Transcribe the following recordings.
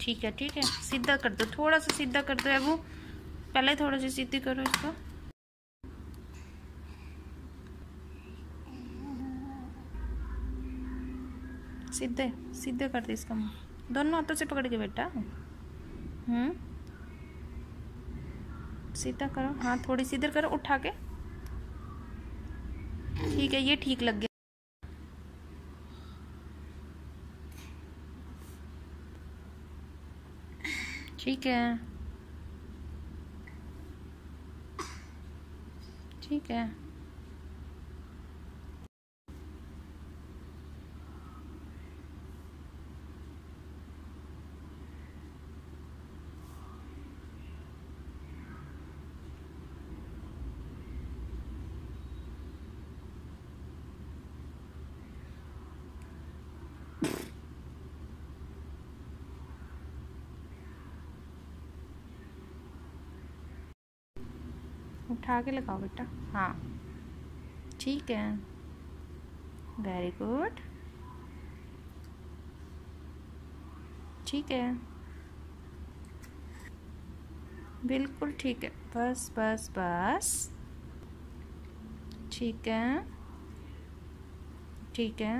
ठीक है ठीक है। सीधा कर दो, थोड़ा सा सीधा कर दो वो पहले थोड़ा सा सीधी करो इसको। सीधे सीधे कर दे इसका मुँह। दोनों हाथों से पकड़ के बेटा हम्म। सीधा करो। हाँ थोड़ी, सीधे करो, उठा के। ठीक है, ये ठीक लग गया। ठीक है। ठीक है। उठा के लगाओ बेटा। हाँ। ठीक है। वेरी गुड ठीक है। बिल्कुल ठीक है। बस बस बस। ठीक है। ठीक है।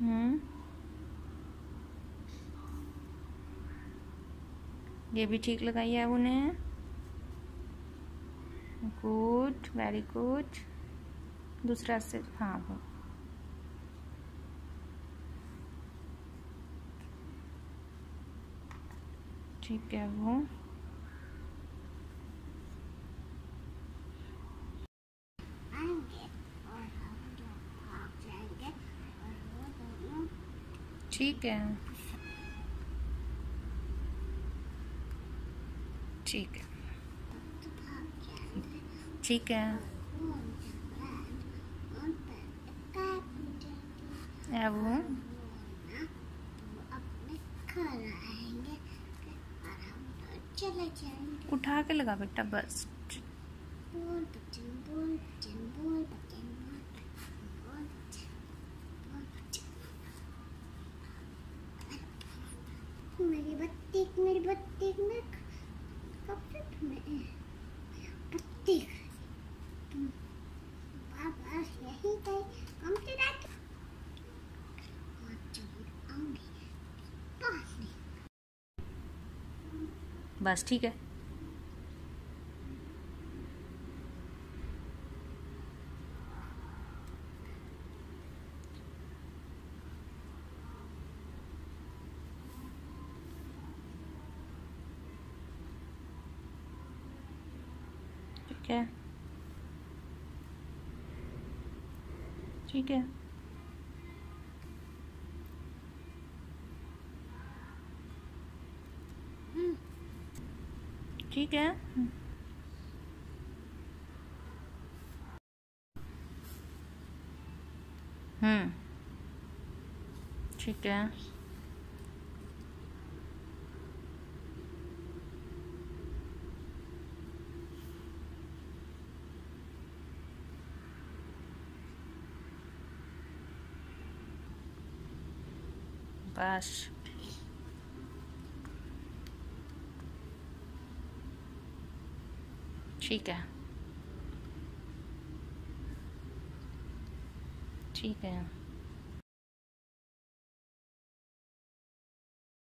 हम्म। ये भी ठीक लगाइए अब उन्हें। Good very good. दूसरा से हाँ वो। ठीक है वो। ठीक है। ठीक है। ठीक है। अब उठा के लगा बेटा बस। मेरी बत्ती मेरी बत्ती में बस ठीक है। ठीक है। ठीक है। ठीक है। हम्म। ठीक है। बस। ठीक है ठीक है